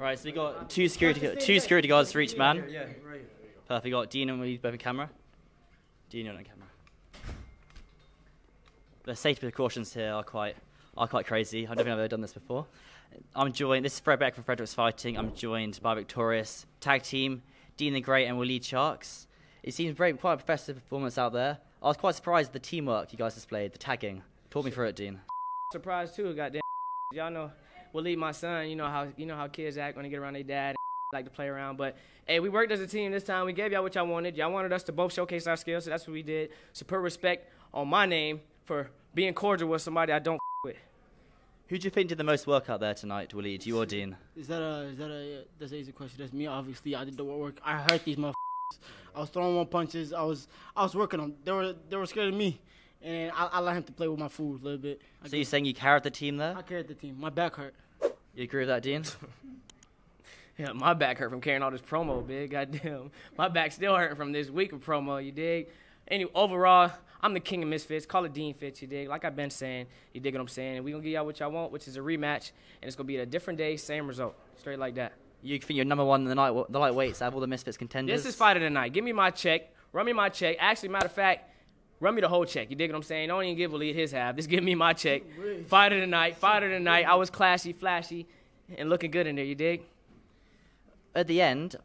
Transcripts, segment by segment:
Right, so we got two security two security guards for each man. Perfect. We got Deen and we both on camera. Deen, you're on camera. The safety precautions here are quite are quite crazy. I don't think I've ever done this before. I'm joined. This is Fred Beck from Fred Talks Fighting. I'm joined by victorious tag team Deen the Great and Walid Sharks. It seems very quite a professional performance out there. I was quite surprised at the teamwork you guys displayed, the tagging. Talk me through it, Deen. Surprised too, goddamn. Y'all know Walid, my son. You know how you know how kids act when they get around their dad. And like to play around, but hey, we worked as a team this time. We gave y'all what y'all wanted. Y'all wanted us to both showcase our skills, so that's what we did. So put respect on my name for being cordial with somebody I don't with. Who do you think did the most work out there tonight, Walid? You or Deen? Is that a is that a that's an easy question? That's me. Obviously, I did the work. I hurt these motherfuckers. I was throwing one punches. I was I was working them. They were they were scared of me, and I, I let him to play with my food a little bit. I So you're saying you carried the team there? I there? carried the team. My back hurt. You agree with that, Deen? Yeah, my back hurt from carrying all this promo, big. Goddamn, my back still hurting from this week of promo. You dig? Anyway, overall, I'm the king of misfits. Call it Deen Fitz. You dig? Like I've been saying, you dig what I'm saying? And we gonna give y'all what y'all want, which is a rematch, and it's gonna be a different day, same result, straight like that. You think you're number one in the night the lightweights out of all the misfits contenders? This is fight of the night. Give me my check. Run me my check. Actually, matter of fact, run me the whole check. You dig what I'm saying? Don't even give Walid his half. Just give me my check. Fight of the night. Fight of the night. I was classy, flashy, and looking good in there. You dig? At the end,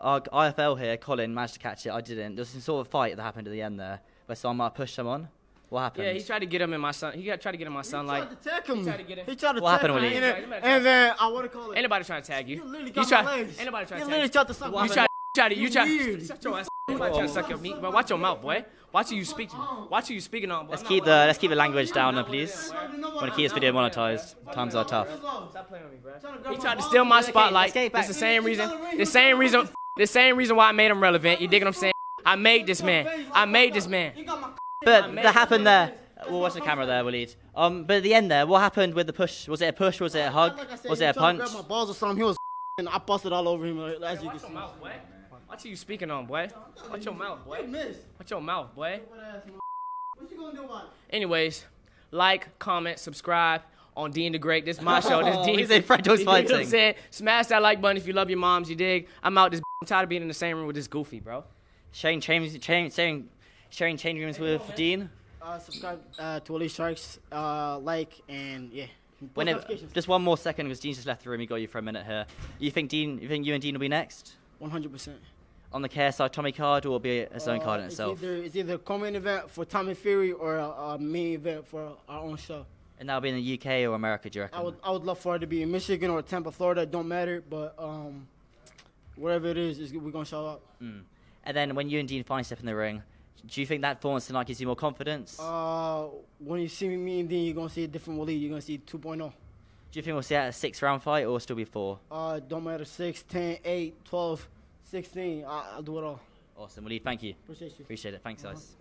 our IFL here, Colin managed to catch it. I didn't. There was some sort of fight that happened at the end there, where someone pushed someone. What happened? Yeah, he tried to get him in my sun. He got tried to get him in my sunlight. He tried to tackle me. tried to get him. He tried to What happened, tackle me. And then, and then I want to call it. Anybody trying to tag you? You literally You got try. my legs. Anybody trying You to literally tag tried to suck you? my You try. Try to, you You try. weird. Shut your ass. Anybody trying to suck your meat? But watch your mouth, boy. Watch who you speaking. Watch who you speaking on. Boy. let's keep the let's keep the language down, then, please. Want to keep this video monetized. Times are tough. Stop playing with me, bro. He tried to steal my spotlight. let's get back. It's the same reason. The same reason. The same reason why I made him relevant. You dig what I'm saying? I made this man. I made this man. But that happened there. We'll watch the camera there, Walid. Um, but at the end there, what happened with the push? Was it a push? Was it a hug? Like I said, Was it a punch? grab my balls or something. He was and I busted all over him, as you can see. Your mouth, boy. Watch who you speaking on, boy. Watch your mouth, boy. Miss. Watch your mouth, boy. What you gonna do about it? Anyways, like, comment, subscribe on Deen the Great. This is my show. This is Deen. He said Fred Talks You dig what I'm saying? Smash that like button if you love your moms. You dig? I'm out this. I'm tired of being in the same room with this goofy, bro. Sharing change, change, sharing, sharing change rooms with Deen. Uh, subscribe uh, to Walid Sharks, uh, like, and yeah. Post Whenever, notifications. just one more second because Deen just left the room. He got you for a minute here. You think Deen? You think you and Deen will be next 100%. On the care side, Tommy card, or will it be his own card in Uh, it's itself? Either, it's either a co-main event for Tommy Fury or a, a main event for our own show. And that'll be in the UK or America, do you reckon? I would I would love for it to be in Michigan or Tampa, Florida. It don't matter, but um, wherever it is, is we're gonna show up. Mm. And then when you and Deen finally step in the ring, do you think that performance tonight gives you more confidence? Uh, when you see me and Deen, you're gonna see a different Walid. You're gonna see 2.0. do you think we'll see that a six round fight or still be four? Uh, don't matter 6, 10, 8, 12, 16. I, I'll do it all. Awesome. Walid, thank you. Appreciate you. Appreciate it. Thanks, uh-huh. guys.